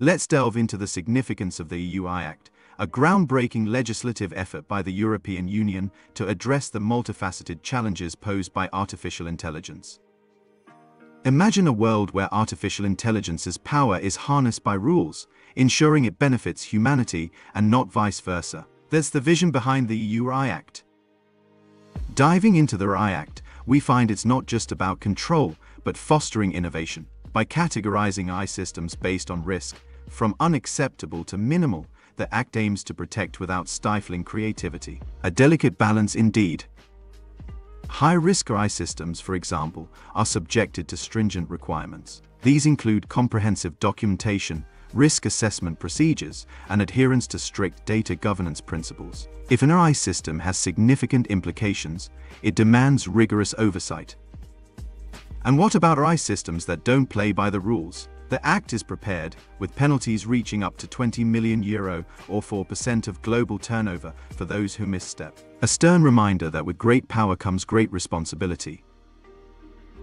Let's delve into the significance of the EU AI Act, a groundbreaking legislative effort by the European Union to address the multifaceted challenges posed by artificial intelligence. Imagine a world where artificial intelligence's power is harnessed by rules, ensuring it benefits humanity and not vice versa. That's the vision behind the EU AI Act. Diving into the RAI Act, we find it's not just about control, but fostering innovation. By categorizing AI systems based on risk, from unacceptable to minimal, the Act aims to protect without stifling creativity. A delicate balance indeed. High-risk AI systems, for example, are subjected to stringent requirements. These include comprehensive documentation, risk assessment procedures, and adherence to strict data governance principles. If an AI system has significant implications, it demands rigorous oversight. And what about AI systems that don't play by the rules? The Act is prepared, with penalties reaching up to 20 million euro or 4% of global turnover for those who misstep. A stern reminder that with great power comes great responsibility.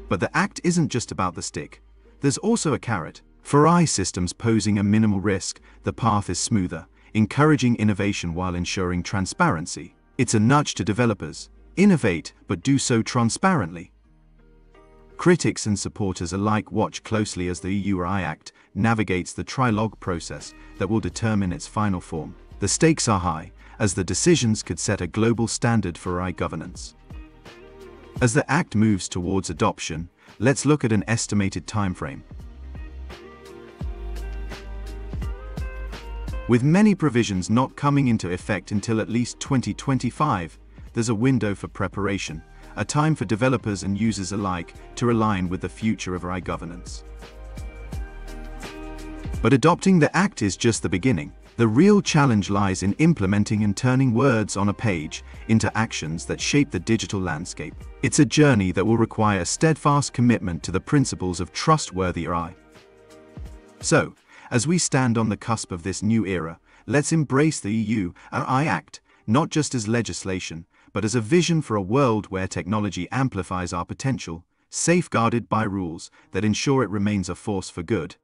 But the Act isn't just about the stick. There's also a carrot. For AI systems posing a minimal risk, the path is smoother, encouraging innovation while ensuring transparency. It's a nudge to developers. Innovate, but do so transparently. Critics and supporters alike watch closely as the EU AI Act navigates the trilogue process that will determine its final form. The stakes are high, as the decisions could set a global standard for AI governance. As the Act moves towards adoption, let's look at an estimated timeframe. With many provisions not coming into effect until at least 2025, there's a window for preparation a time for developers and users alike to align with the future of AI governance. But adopting the Act is just the beginning. The real challenge lies in implementing and turning words on a page into actions that shape the digital landscape. It's a journey that will require steadfast commitment to the principles of trustworthy AI. So, as we stand on the cusp of this new era, let's embrace the EU AI Act, not just as legislation, but as a vision for a world where technology amplifies our potential, safeguarded by rules that ensure it remains a force for good.